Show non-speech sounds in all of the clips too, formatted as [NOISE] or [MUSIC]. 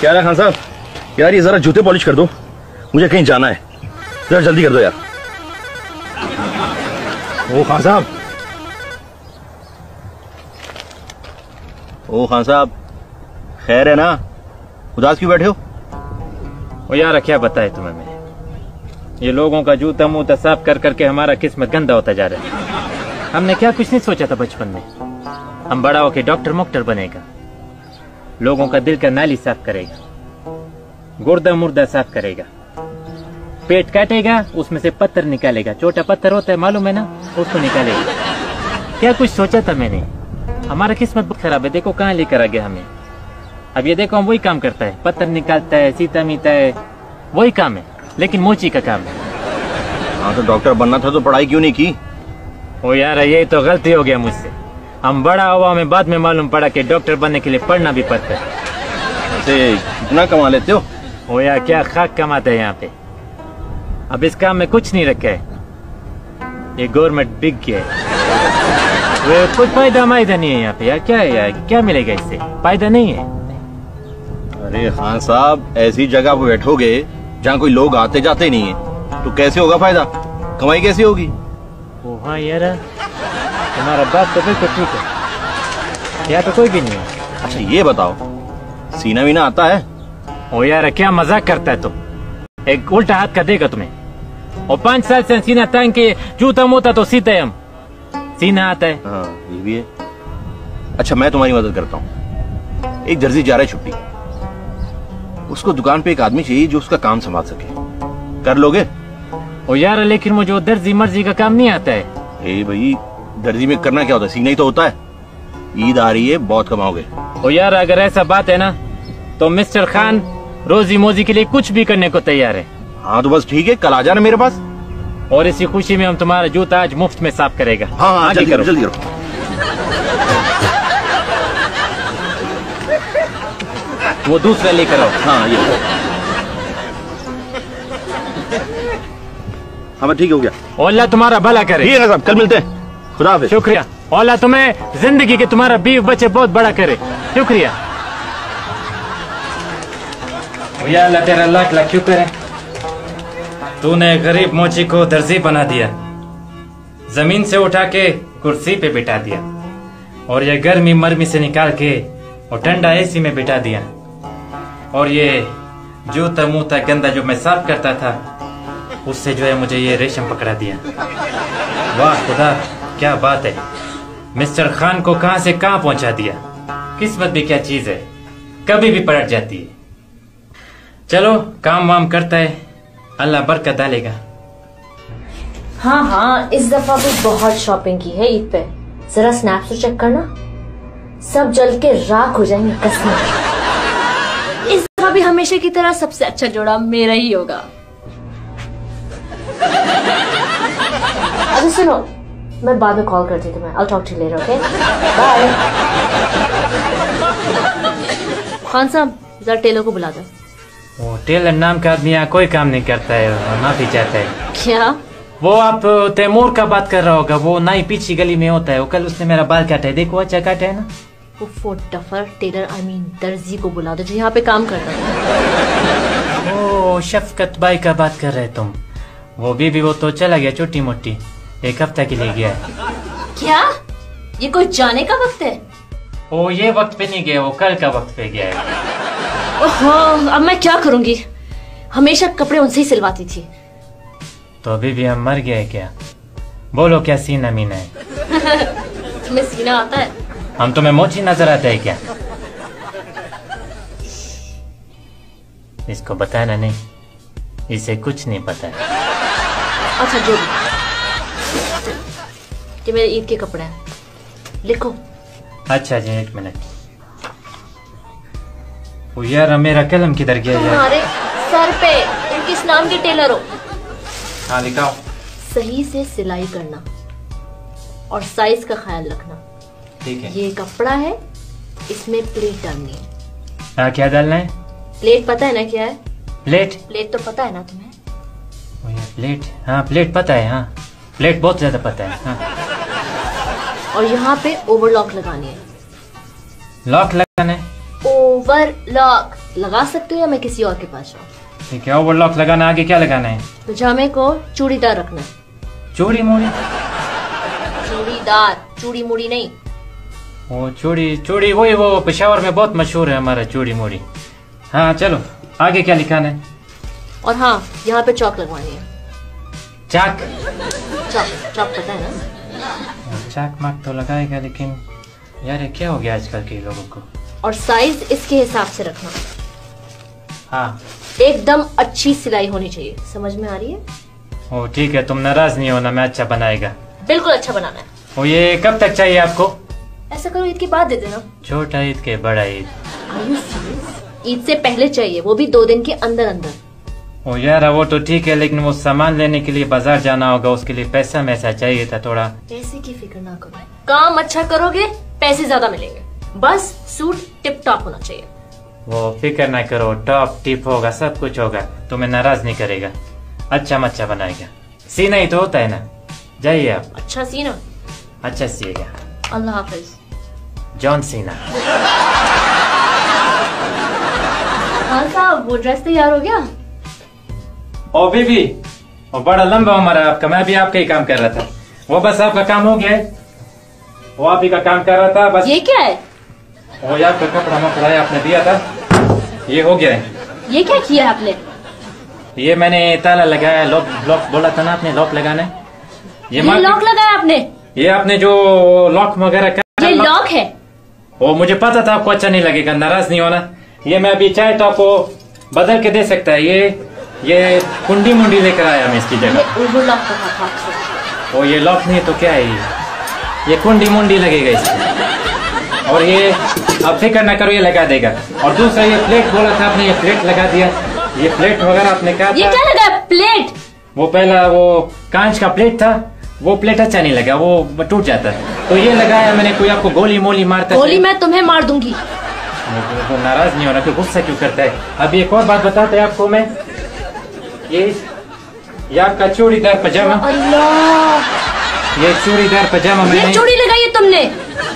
क्या खान साहब? यार ये जरा जूते पॉलिश कर दो। मुझे कहीं जाना है। जरा जल्दी कर दो यार। ओ खान साहब। ओ खान साहब, खैर है ना? उदास क्यों बैठे हो? वो यार क्या बताए तुम्हें मैं ये लोगों का जूता मुँह साफ़ कर करके हमारा किस्मत गंदा होता जा रहा है। हमने क्या कुछ नहीं सोचा था बचपन में। हम बड़ा होके डॉक्टर मोक्टर बनेगा। लोगों का दिल का नाली साफ़ करेगा। गुर्दा मुर्दा साफ़ करेगा। पेट काटेगा, उसमें से पत्थर निकालेगा। छोटा पत्थर होता है, मालूम है ना? उसको निकालेगा। क्या कुछ सोचा था मैंने? हमारा किस्मत बहुत खराब है। देखो कहाँ लेकर आ गया हमें। अब ये देखो, हम वही काम करता है। पत्थर निकालता है, सीता मीता है। वही काम है। लेकिन मोची का काम है। हाँ तो डॉक्टर बनना था तो पढ़ाई क्यों नहीं की? ओ यार ये तो गलती हो गया मुझसे। हम बड़ा हुआ हमें बाद में मालूम पड़ा कि डॉक्टर बनने के लिए पढ़ना भी पड़ता है। ऐसे कितना कमा लेते हो? ओ यार क्या खाक कमाते हैं यहाँ पे। अब इस काम में कुछ नहीं रखा है। ये गवर्नमेंट बिक गया है। वे कुछ फ़ायदा मायदा नहीं है यहाँ पे यार। क्या है यार क्या मिलेगा इससे? फ़ायदा नहीं है। अरे खान साहब ऐसी जगह पे बैठोगे जहाँ कोई लोग आते जाते नहीं है तो कैसे होगा फ़ायदा? कमाई कैसे होगी? ओ हाँ यार तुम्हारा बात तो बिल्कुल ठीक है। यहाँ तो कोई भी नहीं है। अच्छा ये बताओ सीना वीना आता है? ओ यार क्या मज़ाक करता है तुम एक उल्टा हाथ का देगा तुम्हें। और पाँच साल से सीना तंग के जूता मोता तो सीते हम। सीना आता है। हाँ ये भी है। अच्छा मैं तुम्हारी मदद करता हूँ। एक दर्जी जा रहा है छुट्टी। उसको दुकान पे एक आदमी चाहिए जो उसका काम संभाल सके। कर लोगे? ओ यार लेकिन मुझे वो दर्जी मर्ज़ी का काम नहीं आता है। ए भाई दर्जी में करना क्या होता है? सीना ही तो होता है। ईद आ रही है बहुत कमाओगे। ओ यार अगर ऐसा बात है ना तो मिस्टर खान रोजी मोजी के लिए कुछ भी करने को तैयार है। हाँ तो बस ठीक है कल आ जाना मेरे पास। और इसी खुशी में हम तुम्हारा जूता आज मुफ़्त में साफ़ करेगा। हाँ हाँ आगे जल्दी करो जल्दी करो। वो दूसरा लेकर आओ। हाँ ये। हाँ ठीक हो गया। अल्लाह तुम्हारा भला करे। ठीक है साहब कल मिलते हैं। खुदा हाफिज। शुक्रिया। अल्लाह तुम्हें ज़िंदगी के तुम्हारा बीव बच्चे बहुत बड़ा करे। शुक्रिया। या अल्लाह तेरा लाख लाख शुक्र है। तूने गरीब मोची को दर्जी बना दिया। ज़मीन से उठा के कुर्सी पे बिठा दिया। और ये गर्मी मरमी से निकाल के और ठंडा एसी में बिठा दिया। और ये जूता मुँह गंदा जो मैं साफ़ करता था, उससे जो है मुझे ये रेशम पकड़ा दिया। वाह, खुदा, क्या बात है। मिस्टर खान को कहाँ से कहाँ पहुँचा दिया? किस्मत भी क्या चीज़ है। कभी भी पलट जाती है। चलो, काम वाम करता है। अल्लाह बरकत डालेगा। हाँ हाँ इस दफ़ा भी बहुत शॉपिंग की है ईद पे। जरा स्नैप्स चेक करना। सब जल के राख हो जाएँगे, कसम। भी हमेशा की तरह सबसे अच्छा जोड़ा मेरा ही होगा। अच्छा सुनो मैं बाद में कॉल करती हूँ तुम्हें। I'll talk to you later, okay? Bye Khan साहब जरा टेलर को बुला दो। वो टेलर नाम का आदमी यहाँ कोई काम नहीं करता है और माफ़ी चाहता है। क्या? वो आप तैमूर का बात कर रहा होगा वो नाई पीछे गली में होता है वो कल उसने मेरा बाल काटा है। देखो अच्छा काटा है ना? वो फो डफर टेलर आई मीन दर्जी को बुला दो जो यहाँ पे काम करता है। ओ शफकत भाई का बात कर रहे तुम। वो बीबी वो तो चला गया छोटी मोटी एक हफ़्ता के लिए गया है। क्या? ये कोई जाने का वक्त है? ओ ये वक्त पे नहीं गया वो कल का वक्त पे गया है। ओहो अब मैं क्या करूँगी? हमेशा कपड़े उनसे ही सिलवाती थी। तो अभी भी हम मर गए क्या? बोलो क्या सीना मीना है? [LAUGHS] तुम्हें सीना आता है? हम तुम्हें मोची नज़र आते हैं क्या? इसको बताना नहीं इसे कुछ नहीं पता है। अच्छा जो ये मेरे ईद के कपड़े हैं। लिखो। अच्छा जी एक मिनट। ओ यार मेरा कलम किधर गया यार? तुम्हारे सर पे तुम किस नाम के टेलर हो। हाँ लिखाओ। सही से सिलाई करना और साइज़ का ख्याल रखना। ठीक है। ये कपड़ा है इसमें प्लेट डालनी है। हाँ क्या डालना है? प्लेट पता है ना क्या है? प्लेट प्लेट तो पता है ना तुम्हें? प्लेट हाँ प्लेट पता है हाँ। प्लेट बहुत ज़्यादा पता है हाँ। और यहाँ पे ओवरलॉक लगानी है। लॉक लगाने ओवरलॉक लगा सकते हो या मैं किसी और के पास जाऊँ? ठीक है ओवर लॉक लगाना आगे क्या लगाना है? पजामे को चूड़ीदार रखना है। चूड़ी मूड़ी चूड़ीदार चूड़ी मुड़ी नहीं। वो चूड़ी चूड़ी वही वो पेशावर में बहुत मशहूर है हमारा चूड़ी मूड़ी। हाँ चलो आगे क्या लिखाना है? और हाँ यहाँ पे चौक लगवानी है। चाक। चौक चौक पता है ना? चाक माक तो लगाएगा लेकिन यार ये क्या हो गया आजकल के लोगों को? और साइज़ इसके हिसाब से रखना। हाँ। एकदम अच्छी सिलाई होनी चाहिए। समझ में आ रही है? ओ ठीक है तुम नाराज़ नहीं होना मैं अच्छा बनाएगा। बिल्कुल अच्छा बनाना है। ओ ये कब तक चाहिए आपको? ऐसा करो ईद के बाद दे देना छोटा ईद के बड़ा ईद? ईद से पहले चाहिए वो भी दो दिन के अंदर अंदर। ओ यार वो तो ठीक है लेकिन वो सामान लेने के लिए बाज़ार जाना होगा उसके लिए पैसा मैसा चाहिए था थोड़ा। पैसे की फ़िक्र ना करो। काम अच्छा करोगे पैसे ज़्यादा मिलेंगे। बस सूट टिप टॉप होना चाहिए। वो फ़िक्र ना करो टॉप टिप होगा सब कुछ होगा तुम्हें नाराज़ नहीं करेगा। अच्छा मच्छा बनाएगा। सीना ही तो होता है ना। जाइए आप। अच्छा सीना अच्छा सीएगा। अल्लाह हाफिज। जॉन सीना हाँ साहब वो ड्रेस तैयार हो गया? ओ बीबी वो बड़ा लंबा उम्र है आपका मैं भी आपका ही काम कर रहा था। वो बस आपका काम हो गया है। वो आप ही का काम कर रहा था बस। ये क्या है? वो यार का कपड़ा मपड़ा है आपने दिया था। ये हो गया है। ये क्या किया आपने? ये मैंने ताला लगाया लॉक लॉक बोला था ना आपने लॉक लगाना ये ये लॉक लगाया आपने? ये आपने जो लॉक वगैरह का ये लॉक है? वो मुझे पता था आपको अच्छा नहीं लगेगा नाराज़ नहीं होना। ये मैं अभी चाहे तो आपको बदल के दे सकता है। ये ये कुंडी मुंडी लेकर आया मैं इसकी जगह। वो ये लॉक नहीं तो क्या है ये? ये कुंडी मुंडी लगेगा इसमें और ये अब फ़िक्र ना करो ये लगा देगा। और दूसरा ये प्लेट बोला था आपने ये प्लेट लगा दिया। ये प्लेट वगैरह आपने कहा ये क्या लगा? प्लेट वो पहला वो कांच का प्लेट था। वो प्लेट अच्छा नहीं लगा वो टूट जाता है। तो ये लगाया मैंने कोई आपको गोली मोली मारता गोली मैं तुम्हें मार दूँगी। तो, नाराज़ नहीं होना कोई गुस्सा क्यों करता है? अभी एक और बात बताते हैं आपको मैं। ये ये आपका चूड़ीदार पजामा। अल्लाह। ये चूड़ीदार पजामा ये मैंने चूड़ी लगाई है तुमने?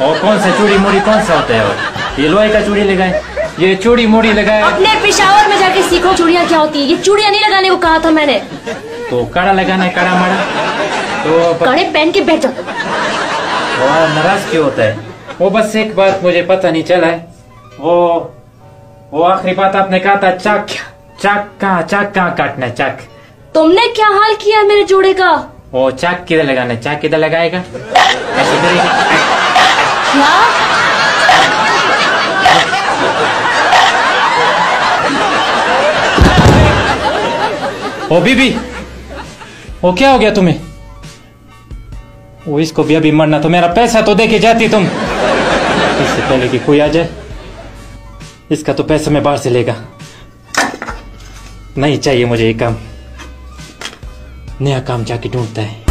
और कौन सा चूड़ी मुड़ी कौन सा होता है और ये लोहे का चूड़ी लगाए। ये चूड़ी मुड़ी लगाए। अपने पिशावर में जाके सीखो चूड़िया क्या होती है। ये चूड़िया नहीं लगाने को कहा था मैंने। तो कड़ा लगाना है कड़ा माड़ा तो कड़े पहन के बैठ जाओ। नाराज़ क्यों होता है? वो बस एक बात मुझे पता नहीं चला है। वो वो आखिरी बात आपने कहा था चाक चाक कहाँ चाक कहाँ काटना है चाक। तुमने क्या हाल किया मेरे जोड़े का? वो चाक किधर लगाना है चाक किधर लगाएगा? क्या ओ बीबी वो क्या हो गया तुम्हें? वो इसको भी अभी मरना तो मेरा पैसा तो देके जाती तुम। इससे पहले कि कोई आ जाए, इसका तो पैसा मैं बाहर से लेगा। नहीं चाहिए मुझे ये काम। नया काम जाके ढूंढता है।